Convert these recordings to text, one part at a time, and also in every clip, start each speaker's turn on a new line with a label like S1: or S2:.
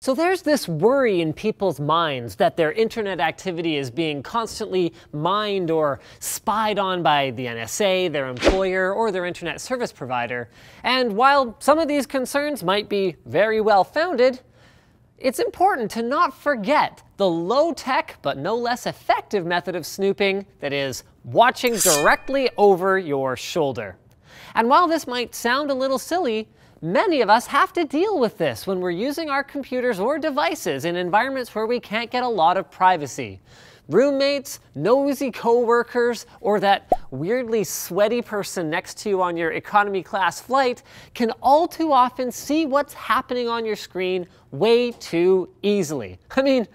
S1: So there's this worry in people's minds that their internet activity is being constantly mined or spied on by the NSA, their employer, or their internet service provider. And while some of these concerns might be very well founded, it's important to not forget the low tech but no less effective method of snooping that is watching directly over your shoulder. And while this might sound a little silly, Many of us have to deal with this when we're using our computers or devices in environments where we can't get a lot of privacy. Roommates, nosy coworkers, or that weirdly sweaty person next to you on your economy class flight can all too often see what's happening on your screen way too easily. I mean,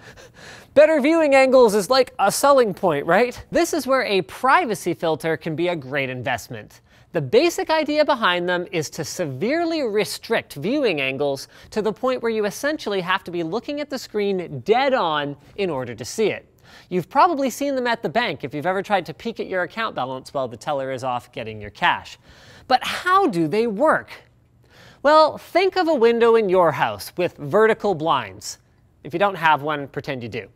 S1: better viewing angles is like a selling point, right? This is where a privacy filter can be a great investment. The basic idea behind them is to severely restrict viewing angles to the point where you essentially have to be looking at the screen dead on in order to see it. You've probably seen them at the bank if you've ever tried to peek at your account balance while the teller is off getting your cash. But how do they work? Well, think of a window in your house with vertical blinds. If you don't have one, pretend you do.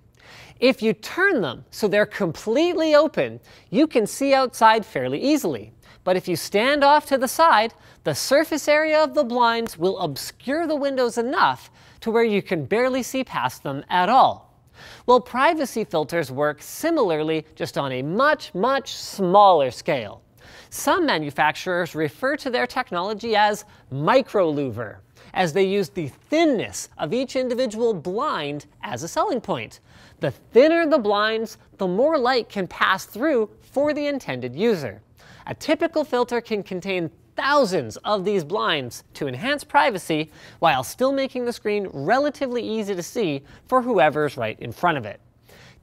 S1: If you turn them so they're completely open, you can see outside fairly easily. But if you stand off to the side, the surface area of the blinds will obscure the windows enough to where you can barely see past them at all. Well, privacy filters work similarly, just on a much, much smaller scale. Some manufacturers refer to their technology as microlouver, as they use the thinness of each individual blind as a selling point. The thinner the blinds, the more light can pass through for the intended user. A typical filter can contain thousands of these blinds to enhance privacy while still making the screen relatively easy to see for whoever's right in front of it.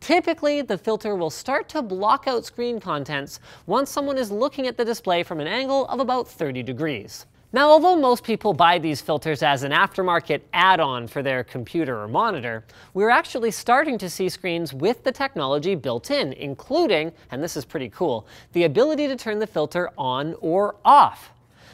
S1: Typically, the filter will start to block out screen contents once someone is looking at the display from an angle of about 30 degrees. Now, although most people buy these filters as an aftermarket add-on for their computer or monitor, we're actually starting to see screens with the technology built in, including, and this is pretty cool, the ability to turn the filter on or off.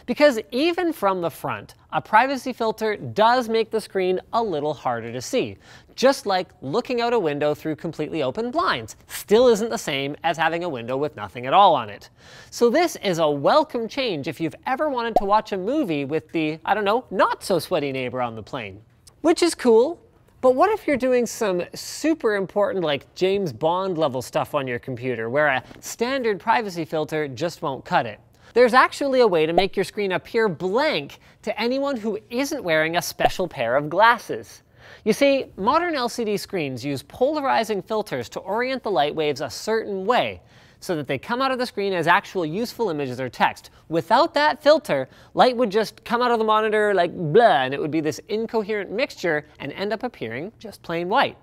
S1: Because even from the front, a privacy filter does make the screen a little harder to see. Just like looking out a window through completely open blinds still isn't the same as having a window with nothing at all on it. So this is a welcome change if you've ever wanted to watch a movie with the, I don't know, not so sweaty neighbor on the plane. Which is cool, but what if you're doing some super important, like James Bond level stuff on your computer, where a standard privacy filter just won't cut it? There's actually a way to make your screen appear blank to anyone who isn't wearing a special pair of glasses. You see, modern LCD screens use polarizing filters to orient the light waves a certain way so that they come out of the screen as actual useful images or text. Without that filter, light would just come out of the monitor like blah, and it would be this incoherent mixture and end up appearing just plain white.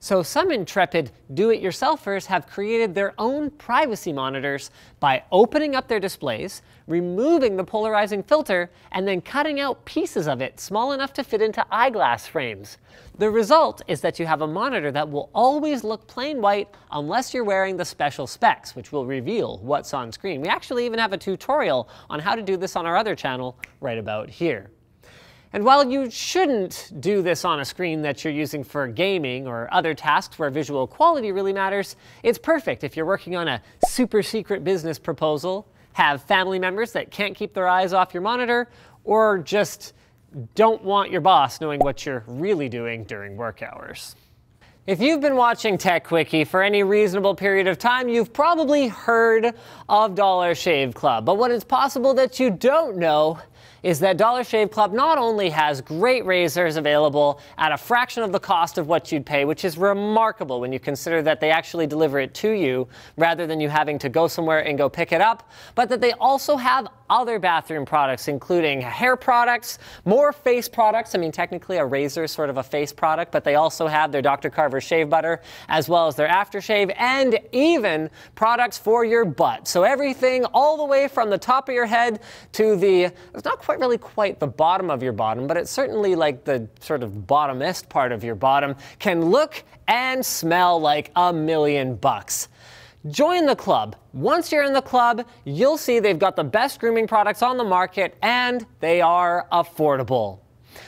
S1: So some intrepid do-it-yourselfers have created their own privacy monitors by opening up their displays, removing the polarizing filter, and then cutting out pieces of it small enough to fit into eyeglass frames. The result is that you have a monitor that will always look plain white unless you're wearing the special specs, which will reveal what's on screen. We actually even have a tutorial on how to do this on our other channel right about here. And while you shouldn't do this on a screen that you're using for gaming or other tasks where visual quality really matters, it's perfect if you're working on a super secret business proposal, have family members that can't keep their eyes off your monitor, or just don't want your boss knowing what you're really doing during work hours. If you've been watching TechQuickie for any reasonable period of time, you've probably heard of Dollar Shave Club. But what it's possible that you don't know is that Dollar Shave Club not only has great razors available at a fraction of the cost of what you'd pay, which is remarkable when you consider that they actually deliver it to you rather than you having to go somewhere and go pick it up, but that they also have other bathroom products, including hair products, more face products. I mean, technically, a razor is sort of a face product, but they also have their Dr. Carver shave butter, as well as their aftershave, and even products for your butt. So everything all the way from the top of your head to the, it's not quite really quite the bottom of your bottom, but it's certainly like the sort of bottomest part of your bottom, can look and smell like a million bucks. Join the club. Once you're in the club, you'll see they've got the best grooming products on the market and they are affordable.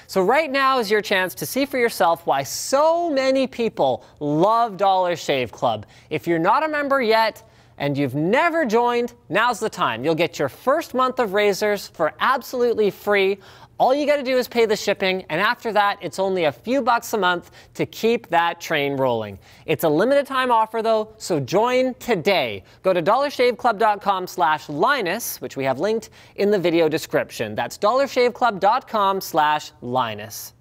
S1: So right now is your chance to see for yourself why so many people love Dollar Shave Club. If you're not a member yet, and you've never joined, now's the time. You'll get your first month of razors for absolutely free. All you got to do is pay the shipping, and after that, it's only a few bucks a month to keep that train rolling. It's a limited time offer though, so join today. Go to dollarshaveclub.com slash Linus, which we have linked in the video description. That's dollarshaveclub.com slash Linus.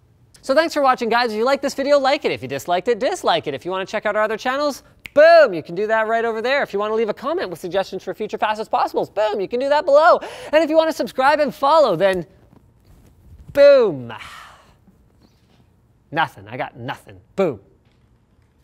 S1: So thanks for watching, guys. If you like this video, like it. If you disliked it, dislike it. If you want to check out our other channels, Boom, you can do that right over there. If you want to leave a comment with suggestions for future Fast As Possibles, boom, you can do that below. And if you want to subscribe and follow, then boom. Nothing, I got nothing. Boom.